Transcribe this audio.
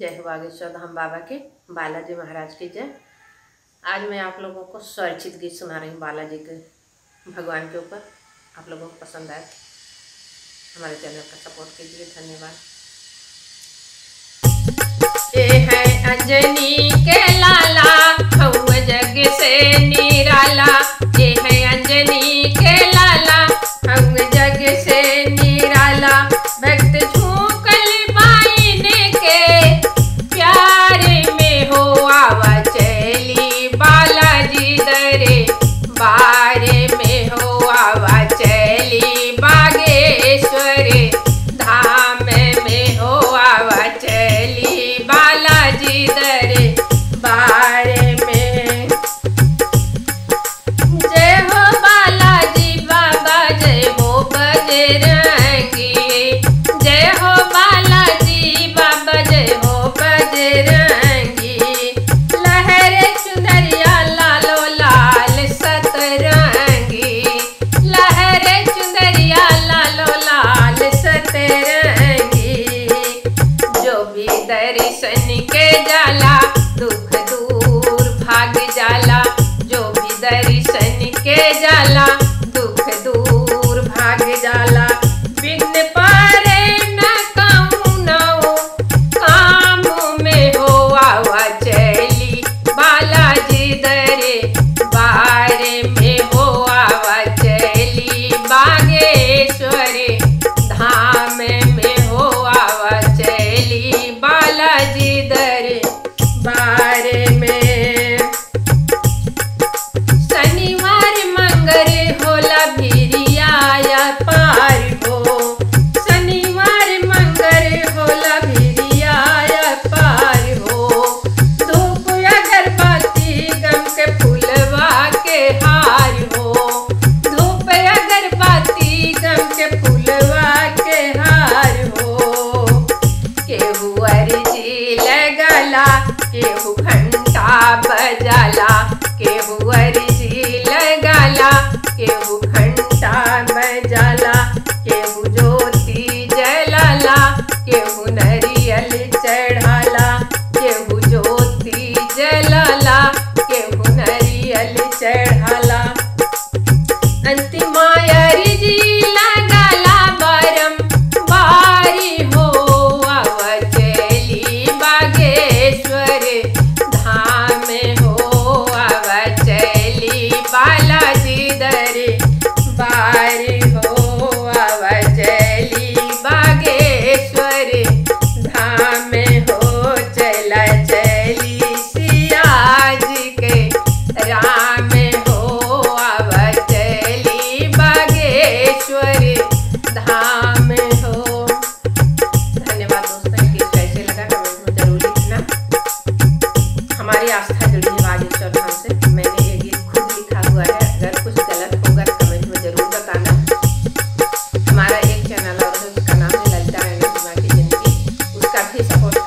जय बागेश्वर धाम बाबा के। बालाजी महाराज की जय। आज मैं आप लोगों को स्वरचित गीत सुना रही हूँ बालाजी के भगवान के ऊपर। आप लोगों को पसंद आए तो हमारे चैनल का सपोर्ट कीजिए। धन्यवाद। अंजनी के लाला जग से निराला। ये है अंजनी के केहू घंटा बजाला केहू अरजी लगला केहू রাধে সকল